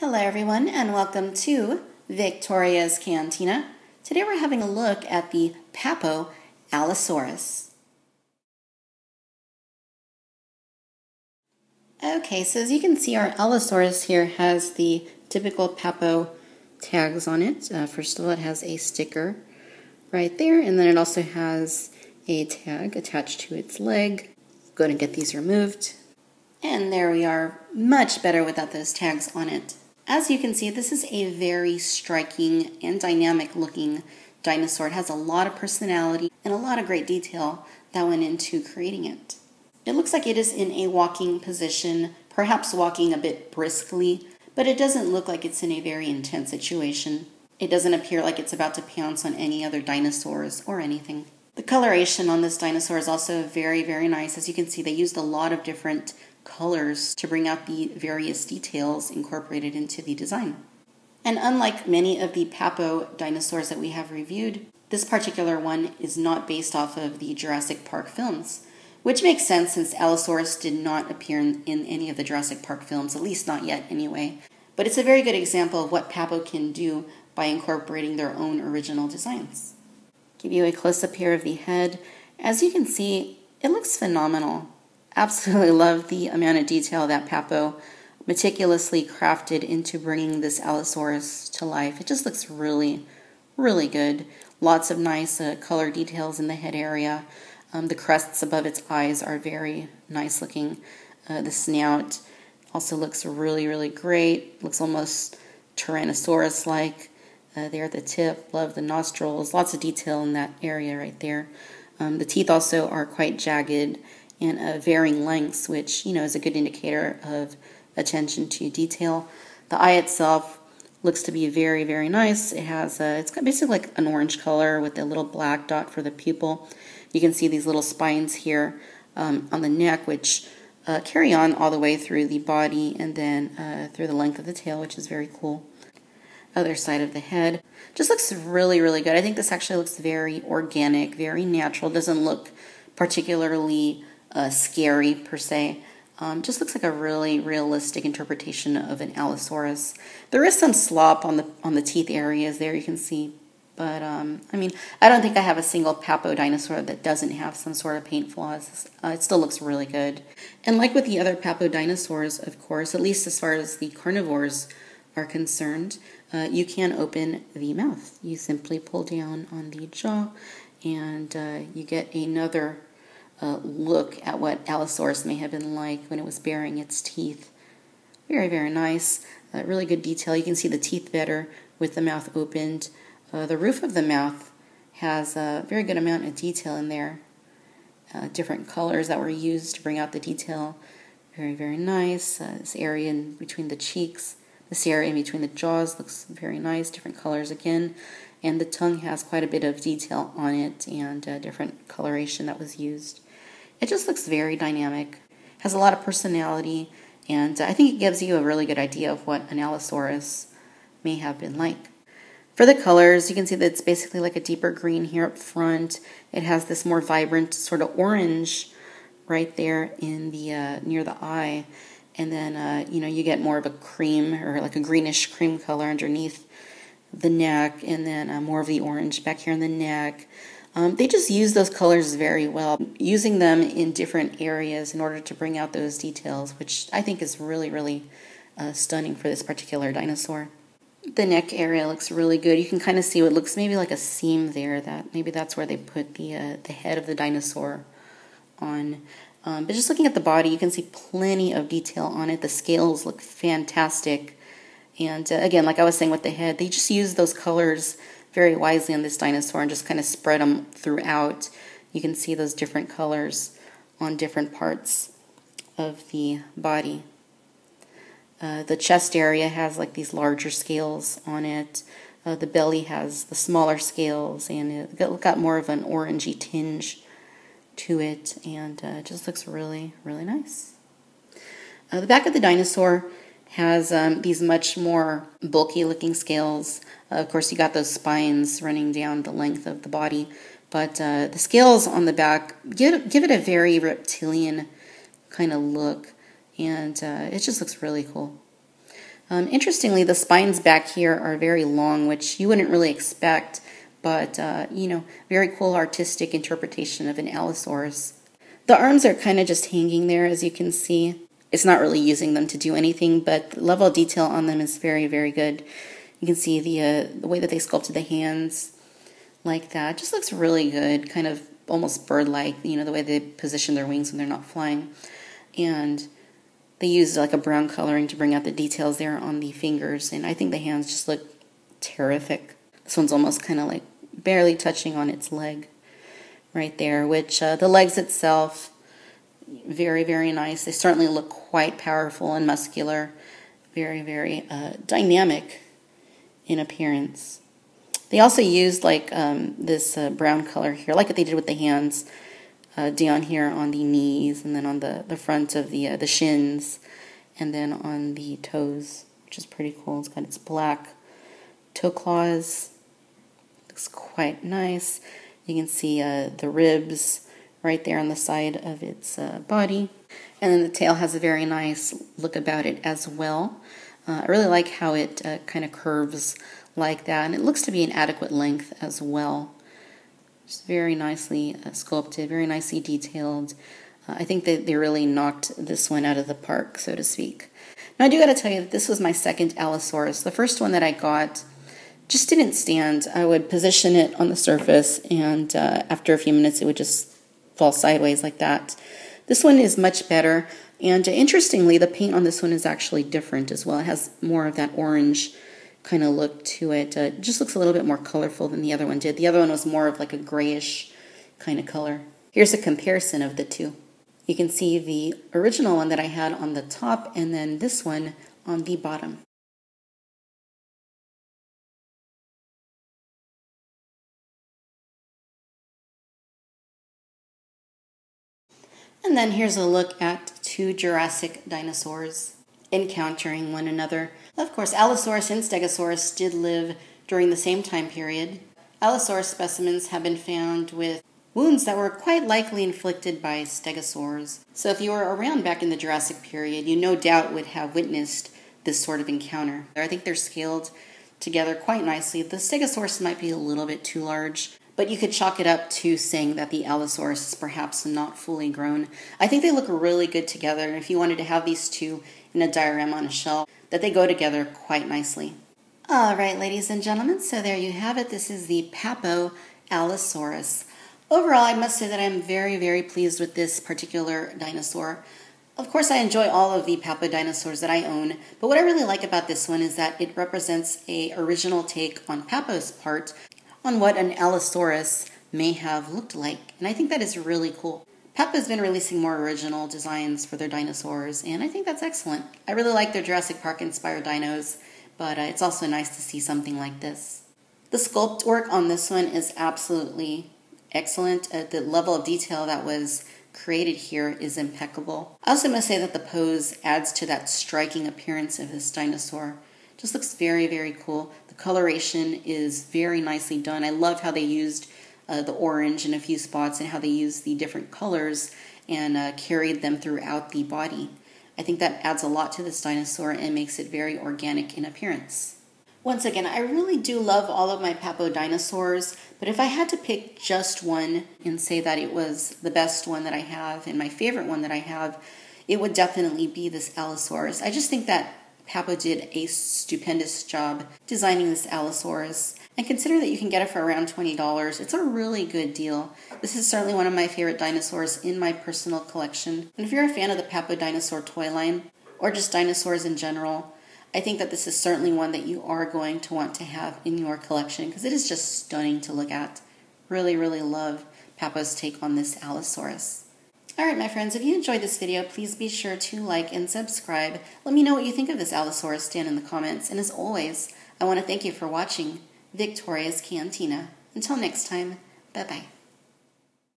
Hello, everyone, and welcome to Victoria's Cantina. Today we're having a look at the Papo Allosaurus. Okay, so as you can see, our Allosaurus here has the typical Papo tags on it. Uh, first of all, it has a sticker right there, and then it also has a tag attached to its leg. Go ahead and get these removed. And there we are, much better without those tags on it. As you can see, this is a very striking and dynamic looking dinosaur. It has a lot of personality and a lot of great detail that went into creating it. It looks like it is in a walking position, perhaps walking a bit briskly, but it doesn't look like it's in a very intense situation. It doesn't appear like it's about to pounce on any other dinosaurs or anything. The coloration on this dinosaur is also very, very nice. As you can see, they used a lot of different colors to bring out the various details incorporated into the design. And unlike many of the Papo dinosaurs that we have reviewed, this particular one is not based off of the Jurassic Park films, which makes sense since Allosaurus did not appear in, in any of the Jurassic Park films, at least not yet anyway. But it's a very good example of what Papo can do by incorporating their own original designs. Give you a close up here of the head. As you can see, it looks phenomenal absolutely love the amount of detail that Papo meticulously crafted into bringing this Allosaurus to life. It just looks really, really good. Lots of nice uh, color details in the head area. Um, the crests above its eyes are very nice looking. Uh, the snout also looks really, really great. Looks almost Tyrannosaurus like uh, there at the tip. Love the nostrils. Lots of detail in that area right there. Um, the teeth also are quite jagged and uh, varying lengths, which you know is a good indicator of attention to detail. The eye itself looks to be very very nice. It has a, it's basically like an orange color with a little black dot for the pupil. You can see these little spines here um, on the neck, which uh, carry on all the way through the body and then uh, through the length of the tail, which is very cool. Other side of the head just looks really really good. I think this actually looks very organic, very natural. Doesn't look particularly uh, scary per se. Um, just looks like a really realistic interpretation of an Allosaurus. There is some slop on the on the teeth areas there you can see, but um, I mean I don't think I have a single Papo dinosaur that doesn't have some sort of paint flaws. Uh, it still looks really good. And like with the other Papo dinosaurs, of course, at least as far as the carnivores are concerned, uh, you can open the mouth. You simply pull down on the jaw, and uh, you get another uh, look at what Allosaurus may have been like when it was baring its teeth. Very, very nice. Uh, really good detail. You can see the teeth better with the mouth opened. Uh, the roof of the mouth has a very good amount of detail in there. Uh, different colors that were used to bring out the detail. Very, very nice. Uh, this area in between the cheeks, this area in between the jaws looks very nice. Different colors again. And the tongue has quite a bit of detail on it and uh, different coloration that was used. It just looks very dynamic, has a lot of personality, and I think it gives you a really good idea of what an Allosaurus may have been like. For the colors, you can see that it's basically like a deeper green here up front. It has this more vibrant sort of orange right there in the uh, near the eye, and then uh, you know you get more of a cream or like a greenish cream color underneath the neck, and then uh, more of the orange back here in the neck. Um, they just use those colors very well, using them in different areas in order to bring out those details, which I think is really, really uh, stunning for this particular dinosaur. The neck area looks really good. You can kind of see what looks maybe like a seam there. That maybe that's where they put the uh, the head of the dinosaur on. Um, but just looking at the body, you can see plenty of detail on it. The scales look fantastic. And uh, again, like I was saying with the head, they just use those colors very wisely on this dinosaur and just kind of spread them throughout. You can see those different colors on different parts of the body. Uh, the chest area has like these larger scales on it. Uh, the belly has the smaller scales and it got more of an orangey tinge to it and uh, just looks really, really nice. Uh, the back of the dinosaur has um, these much more bulky looking scales. Uh, of course, you got those spines running down the length of the body, but uh, the scales on the back give, give it a very reptilian kind of look, and uh, it just looks really cool. Um, interestingly, the spines back here are very long, which you wouldn't really expect, but uh, you know, very cool artistic interpretation of an Allosaurus. The arms are kind of just hanging there, as you can see. It's not really using them to do anything, but the level of detail on them is very, very good. You can see the uh, the way that they sculpted the hands like that. Just looks really good, kind of almost bird-like, you know, the way they position their wings when they're not flying. And they used like a brown coloring to bring out the details there on the fingers, and I think the hands just look terrific. This one's almost kind of like barely touching on its leg right there, which uh, the legs itself, very, very nice. They certainly look quite powerful and muscular, very, very uh, dynamic in appearance. They also used like um, this uh, brown color here, like what they did with the hands, uh, down here on the knees, and then on the, the front of the uh, the shins, and then on the toes, which is pretty cool. It's got its black toe claws. Looks quite nice. You can see uh, the ribs right there on the side of its uh, body. And then the tail has a very nice look about it as well. Uh, I really like how it uh, kind of curves like that, and it looks to be an adequate length as well. Just very nicely uh, sculpted, very nicely detailed. Uh, I think that they really knocked this one out of the park, so to speak. Now, I do got to tell you that this was my second Allosaurus. The first one that I got just didn't stand. I would position it on the surface, and uh, after a few minutes, it would just fall sideways like that. This one is much better, and interestingly, the paint on this one is actually different as well. It has more of that orange kind of look to it. Uh, it just looks a little bit more colorful than the other one did. The other one was more of like a grayish kind of color. Here's a comparison of the two. You can see the original one that I had on the top and then this one on the bottom. And then here's a look at two Jurassic dinosaurs encountering one another. Of course, Allosaurus and Stegosaurus did live during the same time period. Allosaurus specimens have been found with wounds that were quite likely inflicted by stegosaurs. So if you were around back in the Jurassic period, you no doubt would have witnessed this sort of encounter. I think they're scaled together quite nicely. The stegosaurus might be a little bit too large, but you could chalk it up to saying that the Allosaurus is perhaps not fully grown. I think they look really good together, and if you wanted to have these two in a diorama on a shelf, that they go together quite nicely. All right, ladies and gentlemen, so there you have it. This is the Papo Allosaurus. Overall, I must say that I'm very, very pleased with this particular dinosaur. Of course, I enjoy all of the Papo dinosaurs that I own, but what I really like about this one is that it represents a original take on Papo's part on what an Allosaurus may have looked like, and I think that is really cool. Papo has been releasing more original designs for their dinosaurs, and I think that's excellent. I really like their Jurassic Park inspired dinos, but uh, it's also nice to see something like this. The sculpt work on this one is absolutely excellent. Uh, the level of detail that was created here is impeccable. I also must say that the pose adds to that striking appearance of this dinosaur. Just looks very, very cool. The coloration is very nicely done. I love how they used uh, the orange in a few spots and how they used the different colors and uh, carried them throughout the body. I think that adds a lot to this dinosaur and makes it very organic in appearance. Once again, I really do love all of my Papo dinosaurs, but if I had to pick just one and say that it was the best one that I have and my favorite one that I have, it would definitely be this Allosaurus. I just think that Papo did a stupendous job designing this Allosaurus. And consider that you can get it for around $20. It's a really good deal. This is certainly one of my favorite dinosaurs in my personal collection. And if you're a fan of the Papo dinosaur toy line, or just dinosaurs in general, I think that this is certainly one that you are going to want to have in your collection because it is just stunning to look at. Really, really love Papo's take on this Allosaurus. Alright, my friends, if you enjoyed this video, please be sure to like and subscribe. Let me know what you think of this Allosaurus down in the comments. And as always, I want to thank you for watching Victoria's Cantina. Until next time, bye bye.